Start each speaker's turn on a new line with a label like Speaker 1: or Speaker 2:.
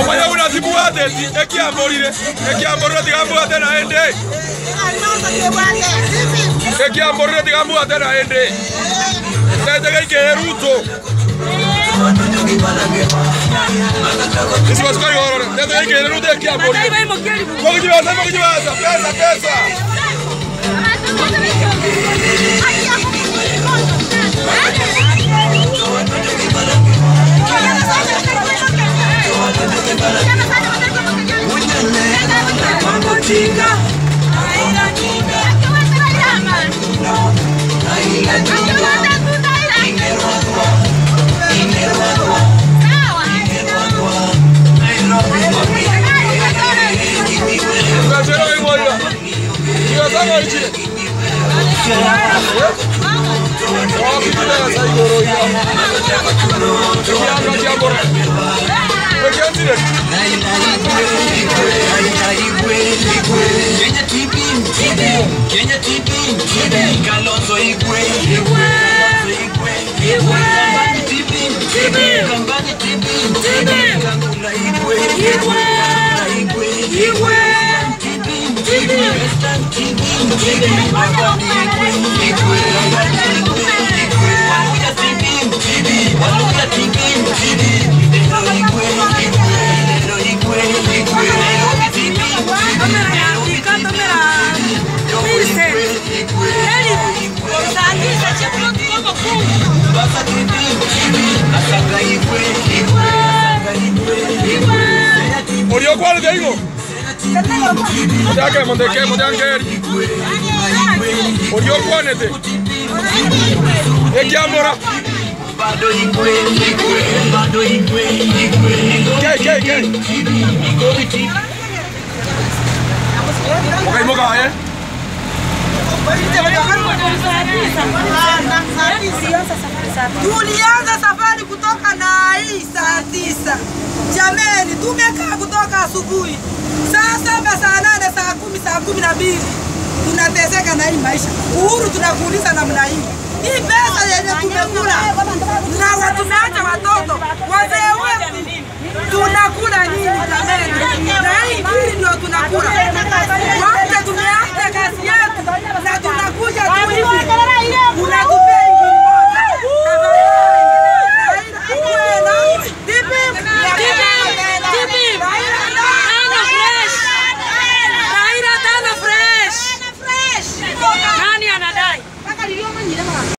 Speaker 1: Omanya una tibuate, εκεί αν μπορεί, εκεί αν μπορεί να τη γαμπούατε να έντε. Εκεί αν μπορεί να τη γαμπούατε να έντε. Λέτε και και ρούτο. Εσύ μας κάνει όρο, λέτε και ρούτο εκεί αν μπορεί. Μόγι τη βάζα, τη βάζα, πέσα, πέσα.
Speaker 2: Wakitidega
Speaker 1: saigoroia
Speaker 2: ekianga
Speaker 1: kiambora ekianzire
Speaker 2: Kalonzo Igwe, Igwe, Igwe, Kambani TB, Kangula Igwe, Igwe, Igwe, Igwe, TB, TB, Western TB, TB, Kambani Igwe, Igwe,
Speaker 1: Murió cuál, Diego. Ya que monte que monte angel. Murió cuál. Este? Es que amora. ¿Qué, qué, qué? Ok, moca, eh.
Speaker 3: Tulianza safari kutoka na hii saa tisa. Jameni, tumekaa kutoka asubuhi saa saba, saa nane, saa kumi, saa kumi na mbili tunateseka na hii maisha. Uhuru tunakuuliza namna hii, hii pesa yenye tumekula na watumeacha watoto wazee wetu tunakula nini jameni?